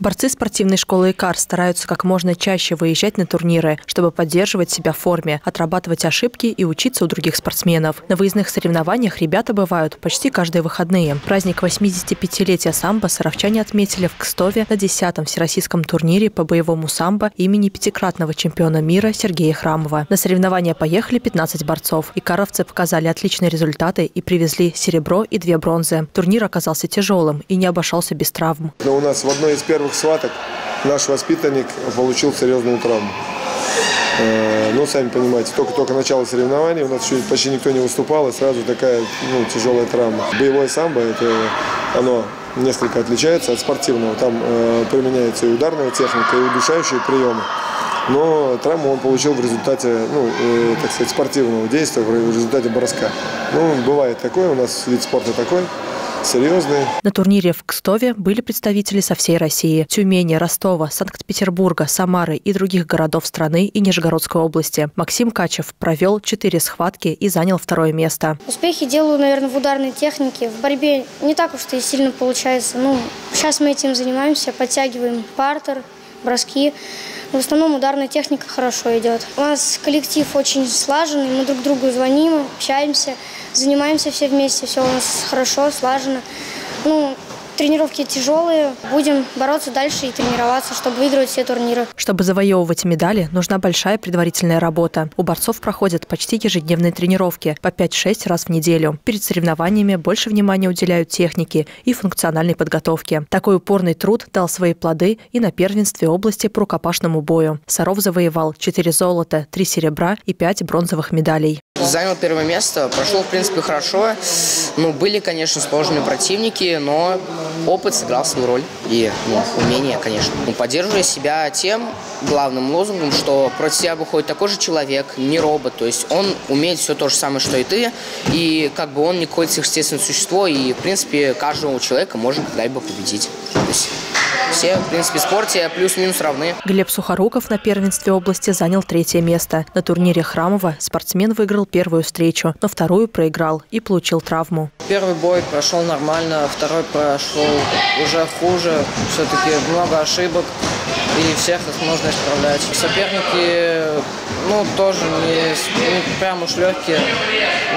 Борцы спортивной школы ИКАР стараются как можно чаще выезжать на турниры, чтобы поддерживать себя в форме, отрабатывать ошибки и учиться у других спортсменов. На выездных соревнованиях ребята бывают почти каждые выходные. Праздник 85-летия самбо саровчане отметили в Кстове на 10-м всероссийском турнире по боевому самбо имени пятикратного чемпиона мира Сергея Храмова. На соревнования поехали 15 борцов. Икаровцы показали отличные результаты и привезли серебро и две бронзы. Турнир оказался тяжелым и не обошелся без травм. Но у нас в одной из первых схваток наш воспитанник получил серьезную травму. Э, ну, сами понимаете, только-только начало соревнований, у нас еще почти никто не выступал, и сразу такая ну, тяжелая травма. Боевое самбо, это оно несколько отличается от спортивного. Там э, применяется и ударная техника, и удушающие приемы. Но травму он получил в результате, ну, э, так сказать, спортивного действия, в результате броска. Ну, бывает такое, у нас вид спорта такой серьезные. На турнире в Кстове были представители со всей России. Тюмени, Ростова, Санкт-Петербурга, Самары и других городов страны и Нижегородской области. Максим Качев провел четыре схватки и занял второе место. Успехи делаю, наверное, в ударной технике. В борьбе не так уж и сильно получается. Ну, сейчас мы этим занимаемся, подтягиваем партер, броски. В основном ударная техника хорошо идет. У нас коллектив очень слаженный, мы друг другу звоним, общаемся, занимаемся все вместе, все у нас хорошо, слажено. Ну, Тренировки тяжелые. Будем бороться дальше и тренироваться, чтобы выигрывать все турниры. Чтобы завоевывать медали, нужна большая предварительная работа. У борцов проходят почти ежедневные тренировки по 5-6 раз в неделю. Перед соревнованиями больше внимания уделяют технике и функциональной подготовке. Такой упорный труд дал свои плоды и на первенстве области по рукопашному бою. Саров завоевал 4 золота, 3 серебра и 5 бронзовых медалей. Занял первое место, прошло, в принципе, хорошо. Ну, были, конечно, сложные противники, но опыт сыграл свою роль и ну, умение, конечно. Ну, поддерживая себя тем главным лозунгом, что против тебя выходит такой же человек, не робот, то есть он умеет все то же самое, что и ты, и как бы он не какое-то сверхъестественное существо, и, в принципе, каждого человека можно когда-либо победить. То все, в принципе, в спорте плюс-минус равны. Глеб Сухоруков на первенстве области занял третье место. На турнире Храмова спортсмен выиграл первую встречу, но вторую проиграл и получил травму. Первый бой прошел нормально, второй прошел уже хуже. Все-таки много ошибок и всех их нужно исправлять. Соперники, ну, тоже не, не прям уж легкие,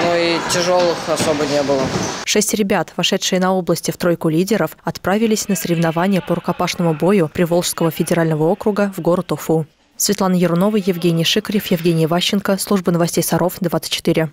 но и тяжелых особо не было. Шесть ребят, вошедшие на области в тройку лидеров, отправились на соревнования по рукопашному бою Приволжского федерального округа в город Уфу. Светлана Ярунова, Евгений Шикарев, Евгений Ващенко. Служба новостей Саров, 24.